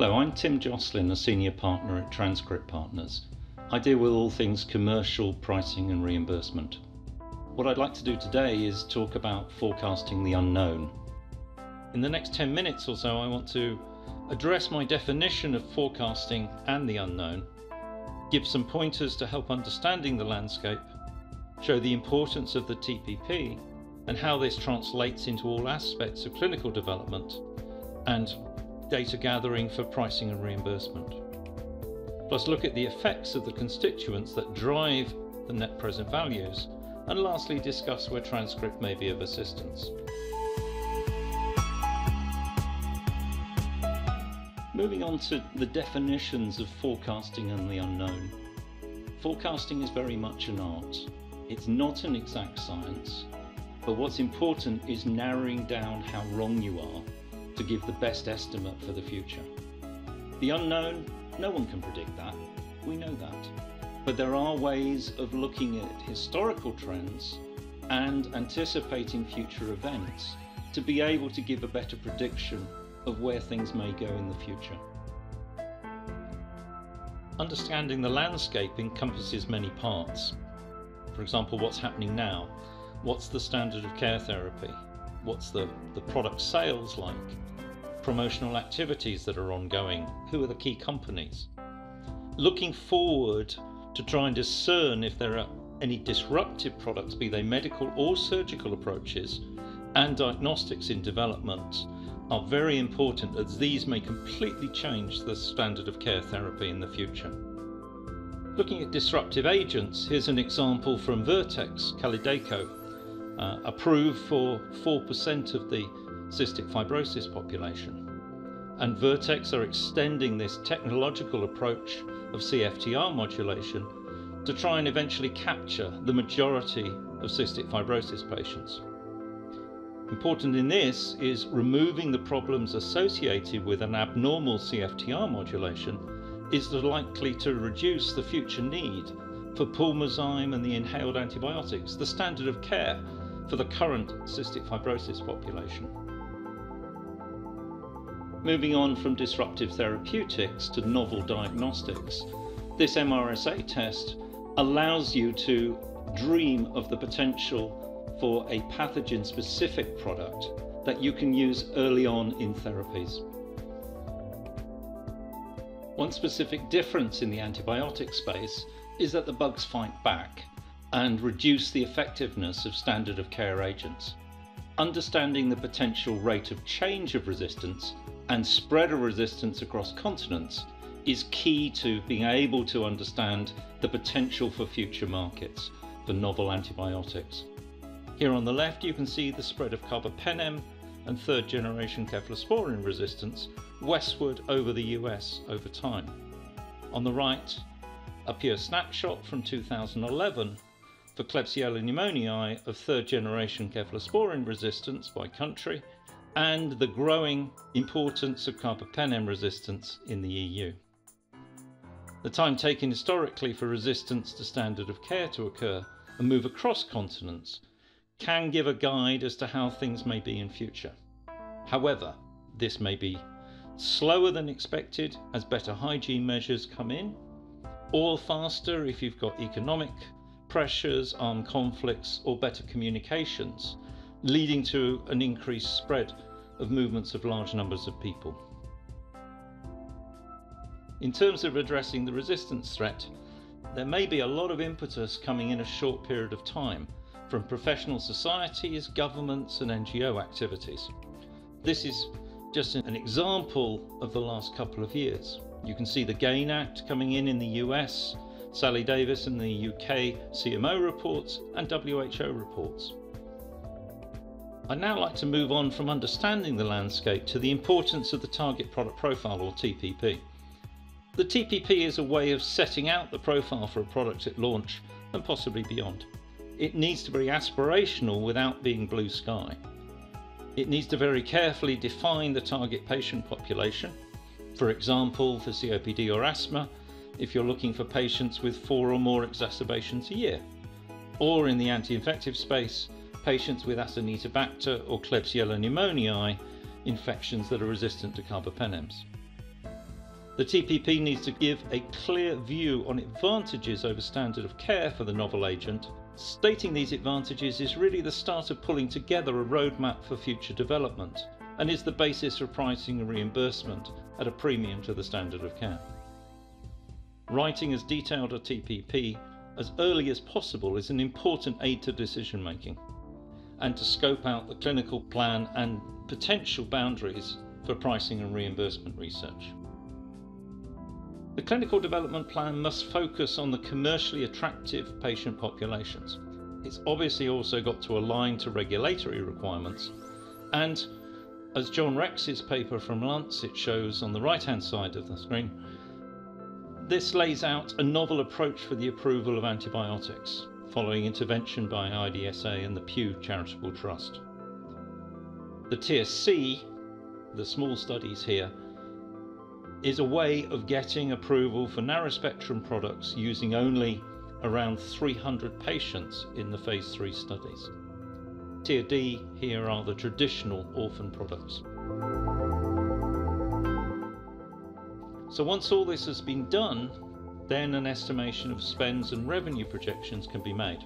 Hello, I'm Tim Joslin, a senior partner at tranScrip Partners. I deal with all things commercial, pricing, and reimbursement. What I'd like to do today is talk about forecasting the unknown. In the next 10 minutes or so, I want to address my definition of forecasting and the unknown, give some pointers to help understanding the landscape, show the importance of the TPP and how this translates into all aspects of clinical development, and data gathering for pricing and reimbursement. Plus look at the effects of the constituents that drive the net present values, and lastly discuss where tranScrip may be of assistance. Moving on to the definitions of forecasting and the unknown. Forecasting is very much an art. It's not an exact science, but what's important is narrowing down how wrong you are to give the best estimate for the future. The unknown, no one can predict that. We know that. But there are ways of looking at historical trends and anticipating future events to be able to give a better prediction of where things may go in the future. Understanding the landscape encompasses many parts. For example, what's happening now? What's the standard of care therapy? What's the, the product sales like? promotional activities that are ongoing? Who are the key companies? Looking forward to try and discern if there are any disruptive products, be they medical or surgical approaches, and diagnostics in development are very important as these may completely change the standard of care therapy in the future. Looking at disruptive agents, here's an example from Vertex, Kalydeco, uh, approved for 4% of the cystic fibrosis population. And Vertex are extending this technological approach of CFTR modulation to try and eventually capture the majority of cystic fibrosis patients. Important in this is removing the problems associated with an abnormal CFTR modulation is likely to reduce the future need for pulmozyme and the inhaled antibiotics, the standard of care for the current cystic fibrosis population. Moving on from disruptive therapeutics to novel diagnostics, this MRSA test allows you to dream of the potential for a pathogen specific product that you can use early on in therapies. One specific difference in the antibiotic space is that the bugs fight back and reduce the effectiveness of standard of care agents. Understanding the potential rate of change of resistance and spread of resistance across continents is key to being able to understand the potential for future markets for novel antibiotics. Here on the left you can see the spread of carbapenem and third generation cephalosporin resistance westward over the US over time. On the right, a pure snapshot from 2011 for Klebsiella pneumoniae of third generation cephalosporin resistance by country and the growing importance of carbapenem resistance in the EU. The time taken historically for resistance to standard of care to occur and move across continents can give a guide as to how things may be in future. However, this may be slower than expected as better hygiene measures come in, or faster if you've got economic pressures, armed conflicts, or better communications, leading to an increased spread of movements of large numbers of people. In terms of addressing the resistance threat, there may be a lot of impetus coming in a short period of time from professional societies, governments, and NGO activities. This is just an example of the last couple of years. You can see the GAIN Act coming in in the US, Sally Davies in the UK CMO reports, and WHO reports. I'd now like to move on from understanding the landscape to the importance of the Target Product Profile or TPP. The TPP is a way of setting out the profile for a product at launch and possibly beyond. It needs to be aspirational without being blue sky. It needs to very carefully define the target patient population. For example, for COPD or asthma, if you're looking for patients with four or more exacerbations a year. Or in the anti-infective space, patients with Acinetobacter or Klebsiella pneumoniae infections that are resistant to carbapenems. The TPP needs to give a clear view on advantages over standard of care for the novel agent. Stating these advantages is really the start of pulling together a roadmap for future development and is the basis for pricing and reimbursement at a premium to the standard of care. Writing as detailed a TPP as early as possible is an important aid to decision making and to scope out the clinical plan and potential boundaries for pricing and reimbursement research. The clinical development plan must focus on the commercially attractive patient populations. It's obviously also got to align to regulatory requirements and as John Rex's paper from Lancet shows on the right hand side of the screen, this lays out a novel approach for the approval of antibiotics, following intervention by IDSA and the Pew Charitable Trust. The tier C, the small studies here, is a way of getting approval for narrow spectrum products using only around 300 patients in the phase 3 studies. Tier D here are the traditional orphan products. So once all this has been done, then an estimation of spends and revenue projections can be made.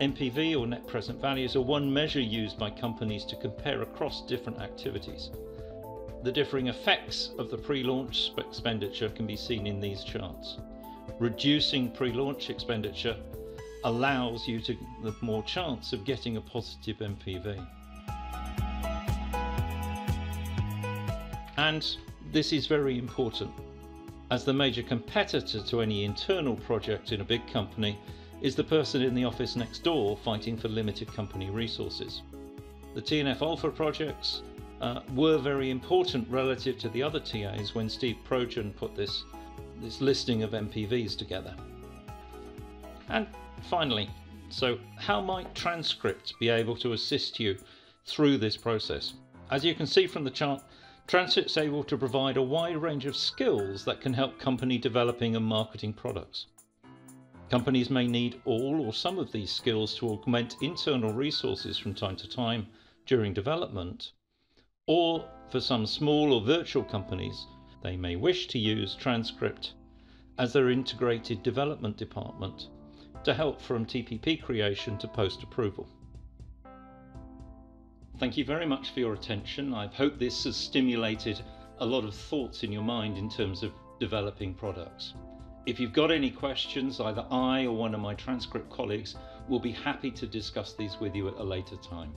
NPV or net present values are one measure used by companies to compare across different activities. The differing effects of the pre-launch expenditure can be seen in these charts. Reducing pre-launch expenditure allows you to have more chance of getting a positive NPV. And this is very important as the major competitor to any internal project in a big company is the person in the office next door fighting for limited company resources. The TNF alpha projects uh, were very important relative to the other TAs when Steve Projan put this, this listing of NPVs together. And finally, so how might tranScrip be able to assist you through this process? As you can see from the chart, tranScrip's able to provide a wide range of skills that can help company developing and marketing products. Companies may need all or some of these skills to augment internal resources from time to time during development, or for some small or virtual companies, they may wish to use tranScrip as their integrated development department to help from TPP creation to post approval. Thank you very much for your attention. I hope this has stimulated a lot of thoughts in your mind in terms of developing products. If you've got any questions, either I or one of my tranScrip colleagues will be happy to discuss these with you at a later time.